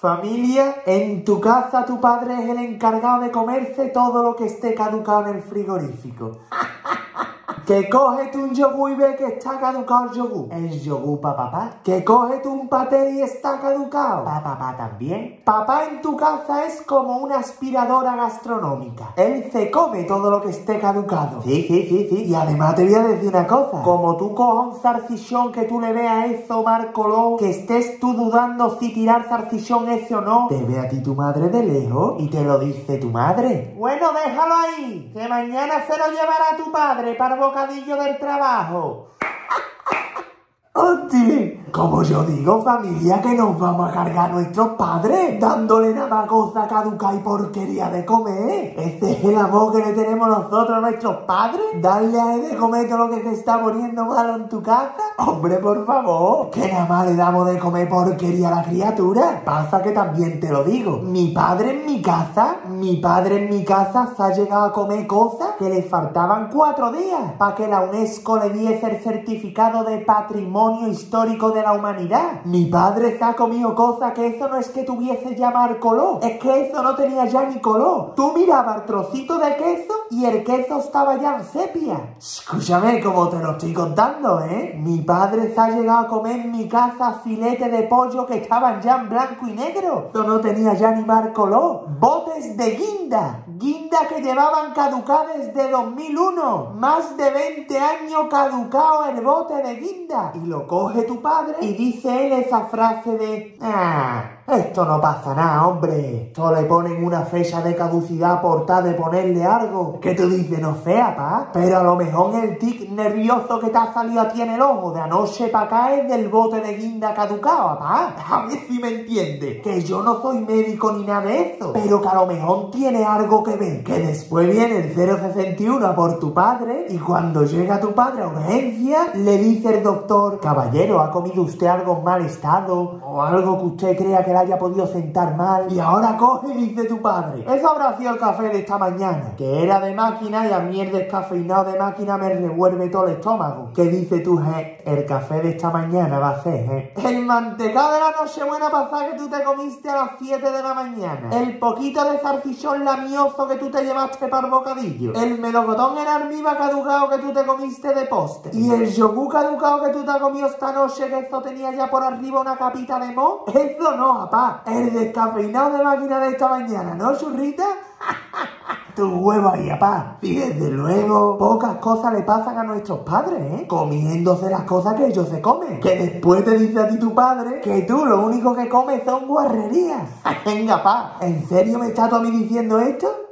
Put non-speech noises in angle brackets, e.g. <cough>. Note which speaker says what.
Speaker 1: Familia, en tu casa tu padre es el encargado de comerse todo lo que esté caducado en el frigorífico. Que coge tú un yogur y ve que está caducado el yogur. El yogur pa' papá. Que coge tú un paté y está caducado. Pa' papá también. Papá en tu casa es como una aspiradora gastronómica. Él se come todo lo que esté caducado. Sí, sí, sí, sí. Y además te voy a decir una cosa. Como tú cojas un zarcillón que tú le veas eso, Marco Lo, que estés tú dudando si tirar zarcillón ese o no, te ve a ti tu madre de lejos y te lo dice tu madre. Bueno, déjalo ahí. Que mañana se lo llevará tu padre para boca del trabajo. <laughs> ¡Hostia! Como yo digo, familia, que nos vamos a cargar a nuestros padres, dándole nada cosa caduca y porquería de comer. Este es el amor que le tenemos nosotros a nuestros padres. Darle a él de comer todo lo que se está poniendo malo en tu casa. Hombre, por favor, que nada más le damos de comer porquería a la criatura. Pasa que también te lo digo. Mi padre en mi casa, mi padre en mi casa se ha llegado a comer cosas que le faltaban cuatro días para que la UNESCO le diese el certificado de patrimonio histórico de la humanidad. Mi padre se ha comido cosas que eso no es que tuviese ya color, es que eso no tenía ya ni color. Tú mirabas el trocito de queso y el queso estaba ya en sepia. Escúchame como te lo estoy contando, ¿eh? Mi padre se ha llegado a comer en mi casa filete de pollo que estaban ya en blanco y negro. Eso no tenía ya ni mal color. Botes de guinda. Guinda que llevaban caducadas desde 2001. Más de 20 años caducado el bote de guinda. Y lo coge tu padre y dice él esa frase de... Ah, esto no pasa nada, hombre. Esto le ponen una fecha de caducidad por tal de ponerle algo. Que tú dices, no sea, pa. Pero a lo mejor el tic nervioso que te ha salido a ti en el ojo de anoche para acá es del bote de guinda caducado, pa. A ver si me entiende. Que yo no soy médico ni nada de eso. Pero que a lo mejor tiene algo que ver. Que después viene el 061 por tu padre y cuando llega tu padre a urgencia, le dice el doctor, caballero, ¿ha comido usted algo en mal estado? O algo que usted crea que haya podido sentar mal y ahora coge y dice tu padre, eso habrá sido el café de esta mañana, que era de máquina y a mí el descafeinado de máquina me revuelve todo el estómago. ¿Qué dice tu je? El café de esta mañana va a ser, je. El mantecado de la noche buena pasada que tú te comiste a las 7 de la mañana. El poquito de zarcillón lamioso que tú te llevaste para el bocadillo. El melocotón en armiva caducado que tú te comiste de postre. Y el yogur caducado que tú te has comido esta noche que esto tenía ya por arriba una capita de mo. Eso no, papá. El descafeinado de máquina de esta mañana, ¿no, churrita? <laughs> tu huevo ahí, papá. Y desde luego, pocas cosas le pasan a nuestros padres, ¿eh? Comiéndose las cosas que ellos se comen. Que después te dice a ti tu padre que tú lo único que comes son guarrerías. <laughs> Venga, pa. ¿En serio me estás tú a mí diciendo esto?